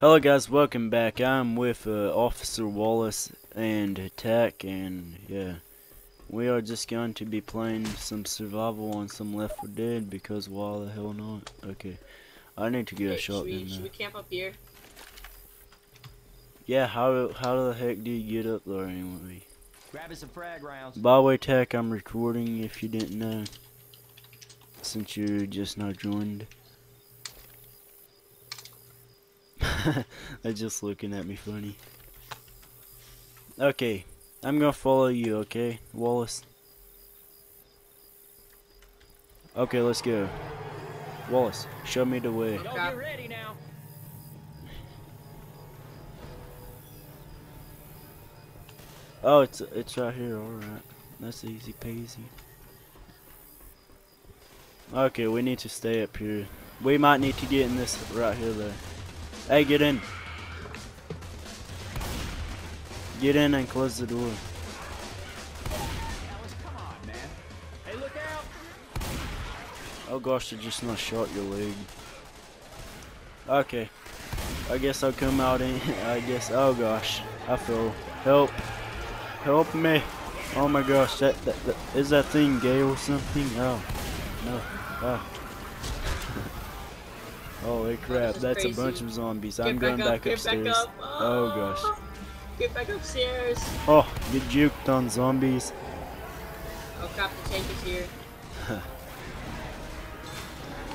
Hello guys, welcome back. I'm with uh, Officer Wallace and Tech, and yeah, we are just going to be playing some survival on some Left 4 Dead because why the hell not? Okay, I need to get a Okay, shot should we, should we camp up here? Yeah, how how the heck do you get up there anyway? Grabbing some frag rounds. By the way, Tech, I'm recording if you didn't know, since you just now joined. They're just looking at me funny. Okay, I'm gonna follow you, okay, Wallace? Okay, let's go. Wallace, show me the way. Y'all get ready now. Oh, it's it's right here, alright. That's easy peasy. Okay, we need to stay up here. We might need to get in this right here though. Hey, get in. Get in and close the door. Oh gosh, I just not shot your leg. Okay. I guess I'll come out in. I guess. Oh gosh. I fell. Help. Help me. Oh my gosh. That, that, that is that thing gay or something? Oh. No. Oh. Holy crap. this is That's a bunch of zombies. Get I'm back going up, back upstairs. back up. Oh gosh. Get back upstairs. Oh, get juked on zombies. Oh crap, the tank is here.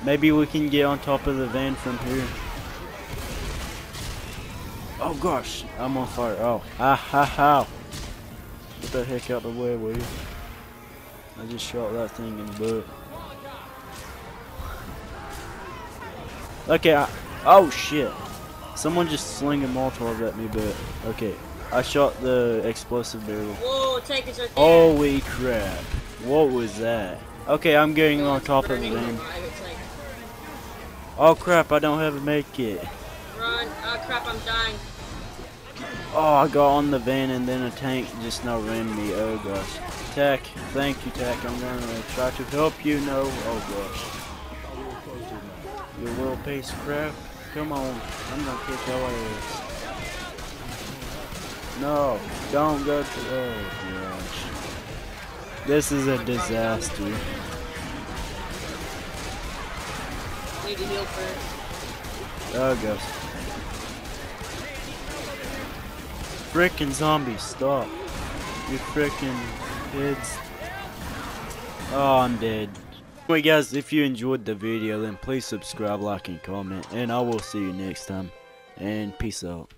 Maybe we can get on top of the van from here. Oh gosh, I'm on fire. Oh, ah ha ha. Get the heck out of the way, will you? I just shot that thing in the butt. Okay, I, oh shit. Someone just sling a Molotov at me, but okay. I shot the explosive barrel. Whoa, tank is right. Holy crap. What was that? Okay, I'm getting on top of the van. the private tank. Oh crap, I don't have a med kit. Run. Oh crap, I'm dying. Oh, I got on the van and then a tank just now ran me. Oh gosh. Tack, thank you, Tack. I'm gonna try to help you. No. Oh gosh. You little piece of crap. Come on. I'm gonna kick your ass. No, don't go to. Oh gosh. This is a disaster. Need to heal first. Oh gosh. Frickin' zombies, stop. You frickin' kids. Oh, I'm dead. Anyway guys, if you enjoyed the video, then please subscribe, like, and comment. And I will see you next time. And peace out.